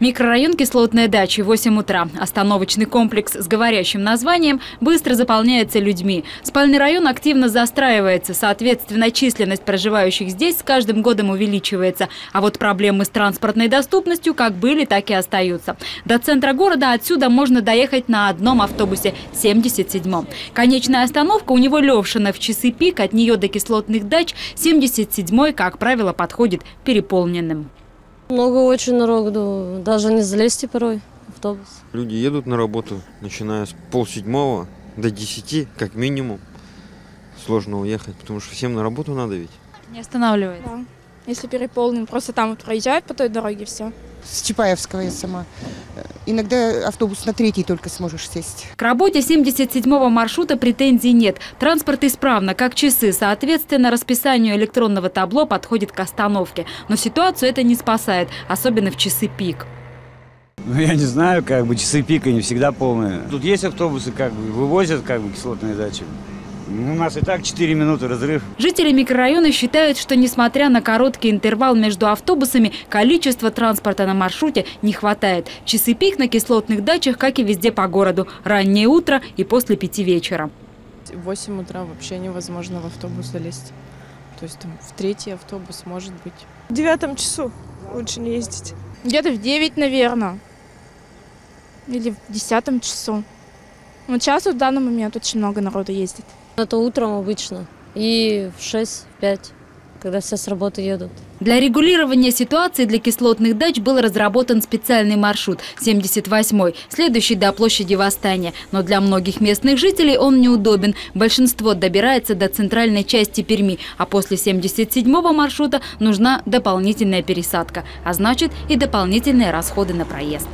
Микрорайон Кислотная дача, 8 утра. Остановочный комплекс с говорящим названием быстро заполняется людьми. Спальный район активно застраивается, соответственно, численность проживающих здесь с каждым годом увеличивается. А вот проблемы с транспортной доступностью как были, так и остаются. До центра города отсюда можно доехать на одном автобусе 77-м. Конечная остановка у него Левшина в часы пик, от нее до Кислотных дач 77-й, как правило, подходит переполненным. Много очень народу, даже не залезьте порой в автобус. Люди едут на работу, начиная с полседьмого до десяти, как минимум. Сложно уехать, потому что всем на работу надо ведь. Не останавливает. Да. Если переполнен, просто там вот проезжают по той дороге, все. С Чапаевского я сама. Иногда автобус на третий только сможешь сесть. К работе 77-го маршрута претензий нет. Транспорт исправно, как часы. Соответственно, расписанию электронного табло подходит к остановке. Но ситуацию это не спасает, особенно в часы пик. Ну, я не знаю, как бы часы пика не всегда полные. Тут есть автобусы, как бы вывозят как бы кислотные дачи. У нас и так 4 минуты разрыв. Жители микрорайона считают, что несмотря на короткий интервал между автобусами, количества транспорта на маршруте не хватает. Часы пик на кислотных дачах, как и везде по городу. Раннее утро и после пяти вечера. В 8 утра вообще невозможно в автобус залезть. То есть там в третий автобус может быть. В девятом часу лучше не ездить. Где-то в 9, наверное. Или в десятом часу. Вот сейчас в данный момент очень много народу ездит. Это утром обычно и в 6-5, когда все с работы едут. Для регулирования ситуации для кислотных дач был разработан специальный маршрут 78-й, следующий до площади Восстания. Но для многих местных жителей он неудобен. Большинство добирается до центральной части Перми, а после 77-го маршрута нужна дополнительная пересадка, а значит и дополнительные расходы на проезд.